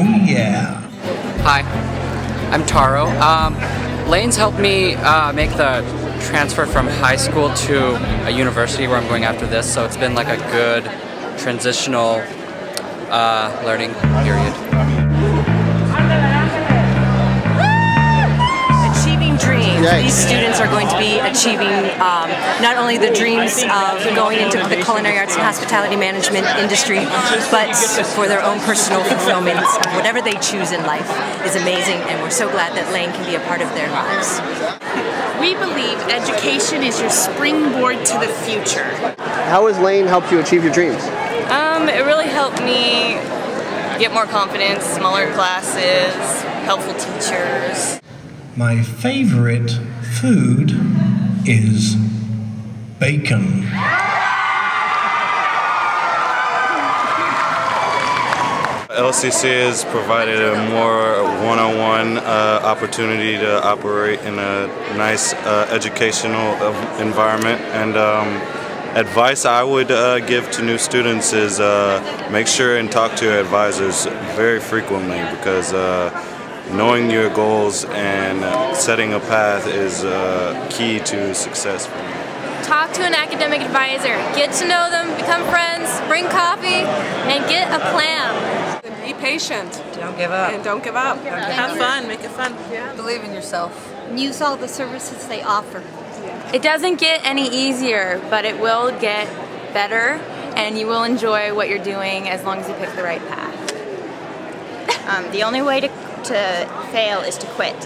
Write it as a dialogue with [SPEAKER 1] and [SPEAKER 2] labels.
[SPEAKER 1] yeah.
[SPEAKER 2] Hi, I'm Taro. Um, Lane's helped me uh, make the transfer from high school to a university where I'm going after this, so it's been like a good transitional uh, learning period.
[SPEAKER 3] Dreams. These students are going to be achieving um, not only the dreams of going into the culinary arts and hospitality management industry, but for their own personal fulfillment. Whatever they choose in life is amazing, and we're so glad that Lane can be a part of their lives.
[SPEAKER 4] We believe education is your springboard to the future.
[SPEAKER 5] How has Lane helped you achieve your dreams?
[SPEAKER 6] Um, it really helped me get more confidence, smaller classes, helpful teachers.
[SPEAKER 1] My favorite food is bacon.
[SPEAKER 7] LCC has provided a more one-on-one uh, opportunity to operate in a nice uh, educational environment and um, advice I would uh, give to new students is uh, make sure and talk to your advisors very frequently because uh, knowing your goals and setting a path is key to success for you
[SPEAKER 8] talk to an academic advisor, get to know them, become friends, bring coffee, and get a plan.
[SPEAKER 9] Be patient.
[SPEAKER 10] Don't give up.
[SPEAKER 9] And don't give up. Have fun, make it fun. Yeah.
[SPEAKER 10] Believe in yourself.
[SPEAKER 11] Use all the services they offer.
[SPEAKER 12] It doesn't get any easier, but it will get better, and you will enjoy what you're doing as long as you pick the right path.
[SPEAKER 13] um, the only way to, to fail is to quit.